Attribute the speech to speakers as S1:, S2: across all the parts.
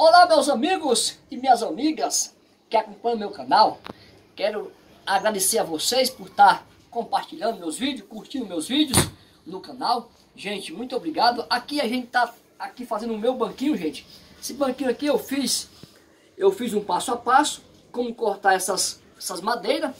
S1: Olá meus amigos e minhas amigas que acompanham meu canal. Quero agradecer a vocês por estar compartilhando meus vídeos, curtindo meus vídeos no canal. Gente, muito obrigado. Aqui a gente tá aqui fazendo o meu banquinho, gente. Esse banquinho aqui eu fiz, eu fiz um passo a passo, como cortar essas, essas madeiras,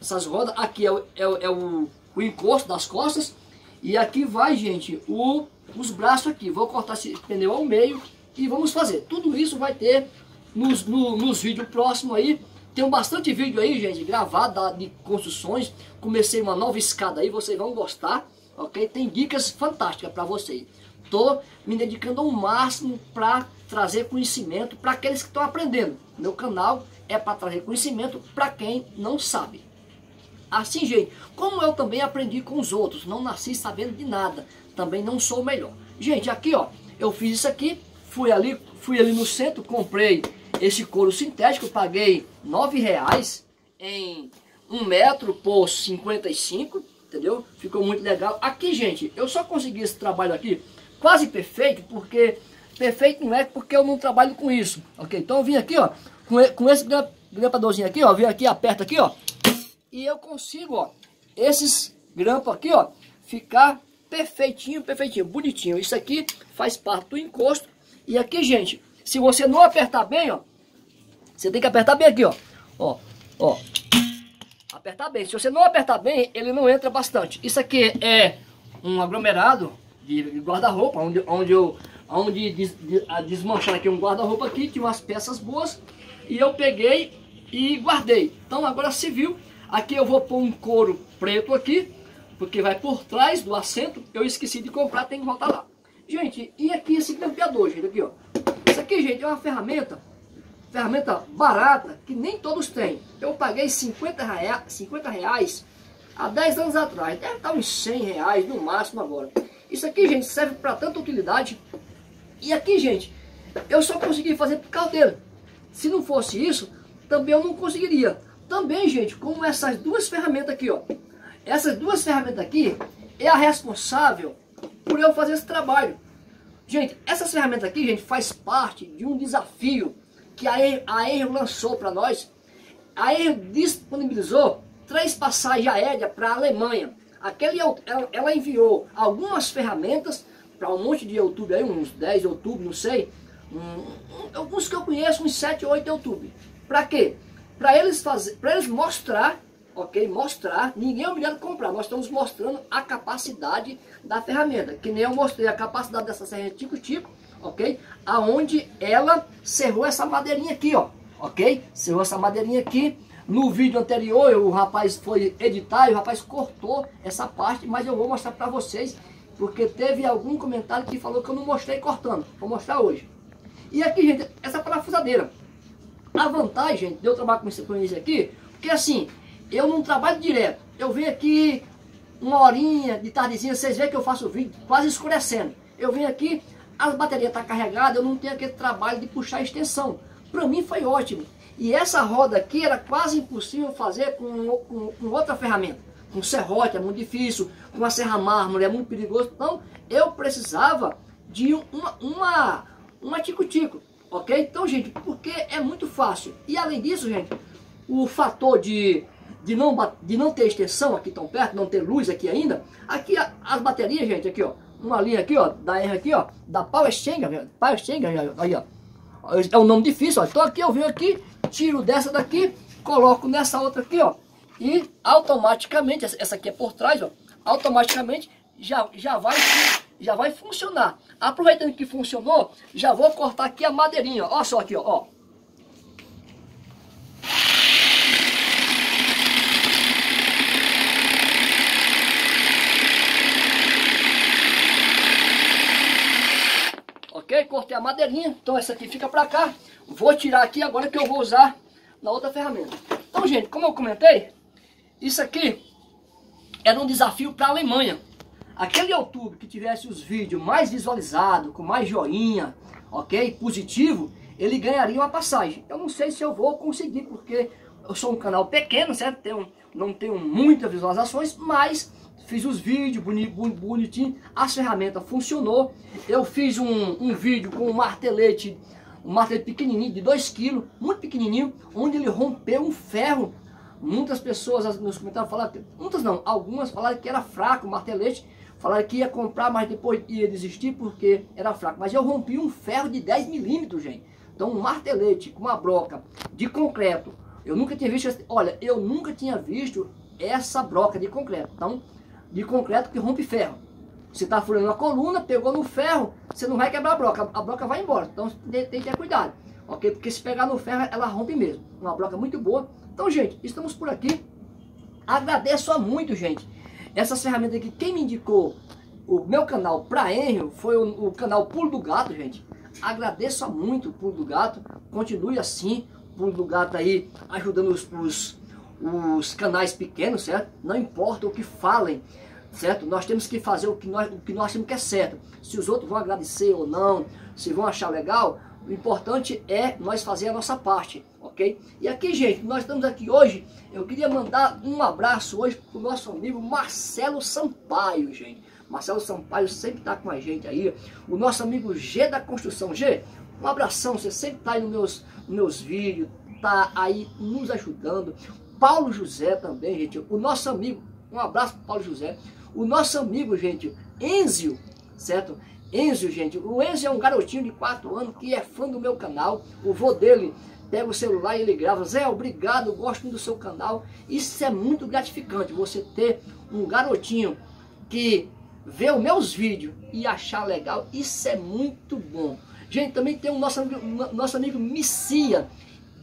S1: essas rodas. Aqui é, o, é, é o, o encosto das costas. E aqui vai, gente, o, os braços aqui. Vou cortar esse pneu ao meio e vamos fazer. Tudo isso vai ter nos, no, nos vídeos próximos aí. Tem bastante vídeo aí, gente, gravado de construções. Comecei uma nova escada aí, vocês vão gostar, ok? Tem dicas fantásticas para vocês. Tô me dedicando ao máximo para trazer conhecimento para aqueles que estão aprendendo. Meu canal é para trazer conhecimento para quem não sabe. Assim, gente, como eu também aprendi com os outros, não nasci sabendo de nada, também não sou o melhor. Gente, aqui ó, eu fiz isso aqui, fui ali, fui ali no centro, comprei esse couro sintético, paguei nove reais em um metro por 55, entendeu? Ficou muito legal. Aqui, gente, eu só consegui esse trabalho aqui quase perfeito, porque perfeito não é porque eu não trabalho com isso, ok? Então eu vim aqui, ó, com, com esse grampadorzinho aqui, ó, vim aqui, aperta aqui, ó, e eu consigo, ó, esses grampos aqui, ó, ficar perfeitinho, perfeitinho, bonitinho. Isso aqui faz parte do encosto e aqui, gente, se você não apertar bem, ó, você tem que apertar bem aqui, ó. Ó, ó. Apertar bem. Se você não apertar bem, ele não entra bastante. Isso aqui é um aglomerado de guarda-roupa, onde, onde eu onde des, des, desmanchar aqui um guarda-roupa aqui, tinha umas peças boas, e eu peguei e guardei. Então agora se viu, aqui eu vou pôr um couro preto aqui, porque vai por trás do assento, eu esqueci de comprar, tem que voltar lá. Gente, e aqui esse grampeador, gente, aqui ó. Isso aqui, gente, é uma ferramenta, ferramenta barata, que nem todos têm. Eu paguei 50 reais, 50 reais há 10 anos atrás. Deve estar uns 100 reais no máximo agora. Isso aqui, gente, serve para tanta utilidade. E aqui, gente, eu só consegui fazer por causa dele. Se não fosse isso, também eu não conseguiria. Também, gente, como essas duas ferramentas aqui, ó. Essas duas ferramentas aqui é a responsável por eu fazer esse trabalho. Gente, essas ferramentas aqui, gente, faz parte de um desafio que a ER, a lançou para nós. A ER disponibilizou três passagens aéreas para a Alemanha. Aquele, ela, ela enviou algumas ferramentas para um monte de YouTube aí, uns 10 YouTube, não sei. Um, alguns que eu conheço, uns 7 ou 8 YouTube. Para quê? Para eles, fazer, eles mostrar ok? Mostrar, ninguém é obrigado a comprar, nós estamos mostrando a capacidade da ferramenta, que nem eu mostrei a capacidade dessa serra tico-tico, ok? Aonde ela serrou essa madeirinha aqui, ó, ok? Serrou essa madeirinha aqui, no vídeo anterior o rapaz foi editar e o rapaz cortou essa parte, mas eu vou mostrar para vocês, porque teve algum comentário que falou que eu não mostrei cortando, vou mostrar hoje. E aqui, gente, essa parafusadeira, a vantagem de eu trabalhar com esse aqui, porque assim, eu não trabalho direto. Eu venho aqui uma horinha de tardezinha, vocês veem que eu faço vídeo quase escurecendo. Eu venho aqui, as baterias estão tá carregadas, eu não tenho aquele trabalho de puxar a extensão. Para mim foi ótimo. E essa roda aqui era quase impossível fazer com, com, com outra ferramenta. Com serrote é muito difícil, com a serra mármore é muito perigoso. Então eu precisava de uma, uma, uma tico-tico, ok? Então, gente, porque é muito fácil. E além disso, gente, o fator de de não, de não ter extensão aqui tão perto, não ter luz aqui ainda, aqui as baterias, gente, aqui ó, uma linha aqui ó, da R aqui ó, da Power Stenger, Power Stenger, aí ó, é um nome difícil, ó, então aqui eu venho aqui, tiro dessa daqui, coloco nessa outra aqui ó, e automaticamente, essa aqui é por trás ó, automaticamente já, já vai já vai funcionar. Aproveitando que funcionou, já vou cortar aqui a madeirinha, ó só aqui ó, ó ok? Cortei a madeirinha, então essa aqui fica pra cá. Vou tirar aqui agora que eu vou usar na outra ferramenta. Então, gente, como eu comentei, isso aqui era um desafio para a Alemanha. Aquele YouTube que tivesse os vídeos mais visualizados, com mais joinha, ok? Positivo, ele ganharia uma passagem. Eu não sei se eu vou conseguir, porque eu sou um canal pequeno, certo? Tenho, não tenho muitas visualizações, mas fiz os vídeos bonitinho, as ferramentas funcionou. Eu fiz um, um vídeo com um martelete um martelo pequenininho, de 2 kg, muito pequenininho, onde ele rompeu um ferro. Muitas pessoas nos comentários falaram, muitas não, algumas falaram que era fraco o martelete, falaram que ia comprar, mas depois ia desistir porque era fraco. Mas eu rompi um ferro de 10 milímetros, gente. Então um martelete com uma broca de concreto, eu nunca tinha visto, olha, eu nunca tinha visto essa broca de concreto. Então, de concreto que rompe ferro. Você está furando uma coluna, pegou no ferro, você não vai quebrar a broca, a broca vai embora. Então tem, que ter cuidado, ok? Porque se pegar no ferro, ela rompe mesmo. Uma broca muito boa. Então, gente, estamos por aqui. Agradeço muito, gente. Essas ferramentas aqui, quem me indicou o meu canal para Enrio foi o, o, canal Pulo do Gato, gente. Agradeço muito o Pulo do Gato. Continue assim, Pulo do Gato aí, ajudando os, os, os canais pequenos, certo? Não importa o que falem certo? Nós temos que fazer o que nós, o que nós temos que é certo. Se os outros vão agradecer ou não, se vão achar legal, o importante é nós fazer a nossa parte, ok? E aqui, gente, nós estamos aqui hoje, eu queria mandar um abraço hoje para o nosso amigo Marcelo Sampaio, gente. Marcelo Sampaio sempre está com a gente aí. O nosso amigo G da Construção. G, um abração, você sempre está aí nos meus, nos meus vídeos, está aí nos ajudando. Paulo José também, gente, o nosso amigo, um abraço para Paulo José. O nosso amigo, gente, Enzio, certo? Enzio, gente, o Enzio é um garotinho de 4 anos que é fã do meu canal. O vô dele pega o celular e ele grava. Zé, obrigado, gosto do seu canal. Isso é muito gratificante, você ter um garotinho que vê os meus vídeos e achar legal. Isso é muito bom. Gente, também tem o nosso nosso amigo Missia,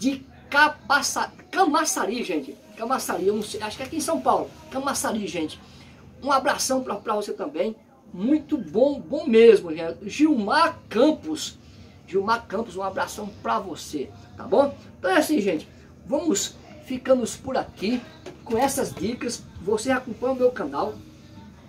S1: de Capaça, Camaçari, gente. Camaçari, eu não sei, acho que é aqui em São Paulo. Camaçari, gente. Um abração para você também. Muito bom, bom mesmo, gente. Gilmar Campos. Gilmar Campos, um abração para você, tá bom? Então é assim, gente. Vamos ficando por aqui com essas dicas. Você acompanha o meu canal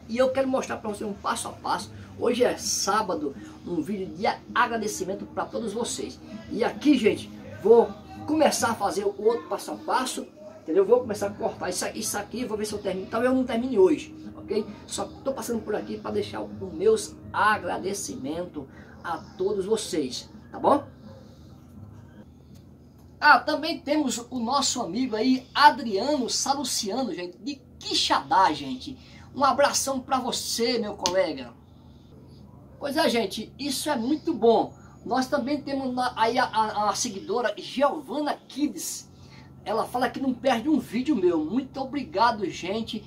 S1: e eu quero mostrar para você um passo a passo. Hoje é sábado, um vídeo de agradecimento para todos vocês. E aqui, gente, vou começar a fazer o outro passo a passo, entendeu? Vou começar a cortar isso, isso aqui, vou ver se eu termino. Talvez eu não termine hoje, ok? Só estou passando por aqui para deixar os meus agradecimentos a todos vocês, tá bom? Ah, também temos o nosso amigo aí, Adriano Saluciano, gente, de Quixadá, gente. Um abração para você, meu colega. Pois é, gente, isso é muito bom. Nós também temos aí a, a, a seguidora Giovana Kids. Ela fala que não perde um vídeo meu. Muito obrigado, gente.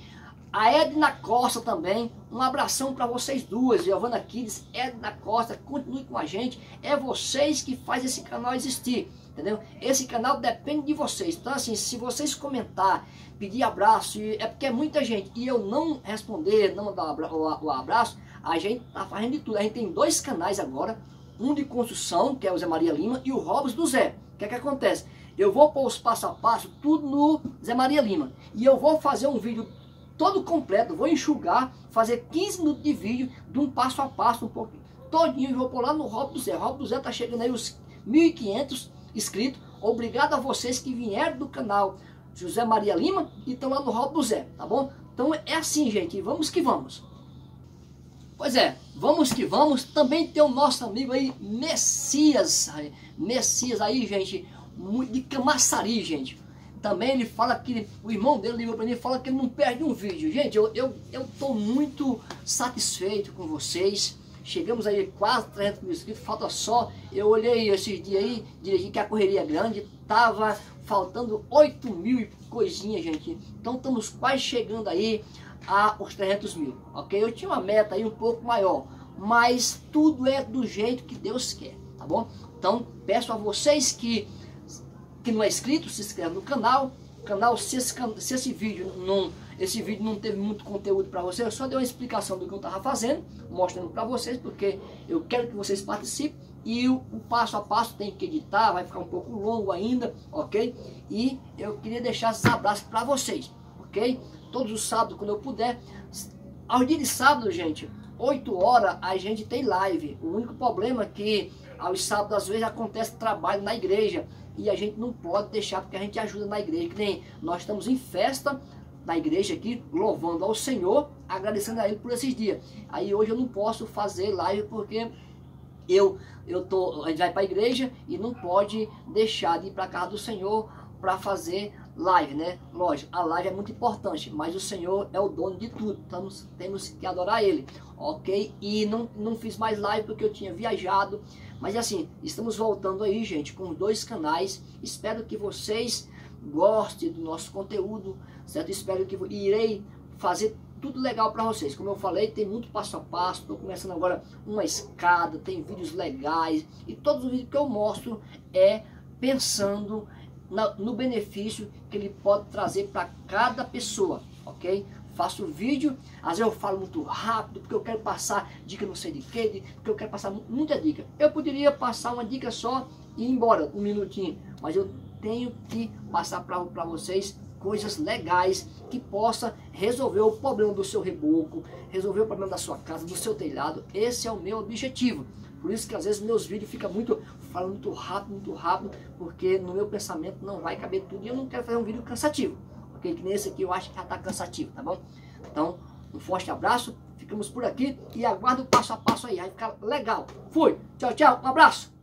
S1: A Edna Costa também, um abração para vocês duas, Giovana Kids, Edna Costa, continue com a gente, é vocês que faz esse canal existir, entendeu? Esse canal depende de vocês, então assim, se vocês comentar, pedir abraço, é porque é muita gente, e eu não responder, não dar o abraço, a gente tá fazendo de tudo, a gente tem dois canais agora, um de construção, que é o Zé Maria Lima, e o Robson do Zé, o que é que acontece? Eu vou pôr os passo a passo, tudo no Zé Maria Lima, e eu vou fazer um vídeo todo completo, vou enxugar, fazer 15 minutos de vídeo de um passo a passo, um pouquinho, todinho, vou pôr lá no Rob do Zé. Rob do Zé tá chegando aí os 1.500 inscritos. Obrigado a vocês que vieram do canal José Maria Lima e estão lá no Rob do Zé, tá bom? Então é assim, gente, vamos que vamos. Pois é, vamos que vamos. Também tem o nosso amigo aí, Messias. Messias aí, gente, de Camaçari, gente. Também ele fala que o irmão dele ligou para mim fala que ele não perde um vídeo. Gente, eu eu estou muito satisfeito com vocês. Chegamos aí quase 300 mil inscritos, falta só. Eu olhei esses dias aí, direitinho que a correria é grande, tava faltando 8 mil e coisinha, gente. Então estamos quase chegando aí aos 300 mil, ok? Eu tinha uma meta aí um pouco maior, mas tudo é do jeito que Deus quer, tá bom? Então peço a vocês que que não é inscrito, se inscreve no canal. canal se esse, se esse vídeo não esse vídeo não teve muito conteúdo para você, eu só dei uma explicação do que eu estava fazendo, mostrando para vocês, porque eu quero que vocês participem e o, o, passo a passo tem que editar, vai ficar um pouco longo ainda, ok? E eu queria deixar esses abraços para vocês, ok? Todos os sábados, quando eu puder. Aos dias de sábado, gente, 8 horas a gente tem live. O único problema é que aos sábados às vezes acontece trabalho na igreja e a gente não pode deixar porque a gente ajuda na igreja, que nem nós estamos em festa na igreja aqui, louvando ao Senhor, agradecendo a Ele por esses dias. Aí hoje eu não posso fazer live porque eu eu tô, a gente vai para a igreja e não pode deixar de ir para a casa do Senhor para fazer live, né? Lógico, a live é muito importante, mas o Senhor é o dono de tudo, então temos que adorar Ele, ok? E não, não fiz mais live porque eu tinha viajado, mas assim, estamos voltando aí, gente, com dois canais. Espero que vocês gostem do nosso conteúdo, certo? Espero que irei fazer tudo legal para vocês. Como eu falei, tem muito passo a passo. Estou começando agora uma escada, tem vídeos legais e todos os vídeos que eu mostro é pensando no benefício que ele pode trazer para cada pessoa, ok? Faço vídeo, às vezes eu falo muito rápido, porque eu quero passar dica não sei de que, porque eu quero passar muita dica. Eu poderia passar uma dica só e ir embora, um minutinho, mas eu tenho que passar para vocês coisas legais que possa resolver o problema do seu reboco, resolver o problema da sua casa, do seu telhado. Esse é o meu objetivo. Por isso que às vezes meus vídeos ficam muito, falando muito rápido, muito rápido, porque no meu pensamento não vai caber tudo e eu não quero fazer um vídeo cansativo. Ok? Que nesse aqui eu acho que já está cansativo, tá bom? Então, um forte abraço, ficamos por aqui e aguardo o passo a passo aí, vai ficar legal. Fui, tchau, tchau, um abraço.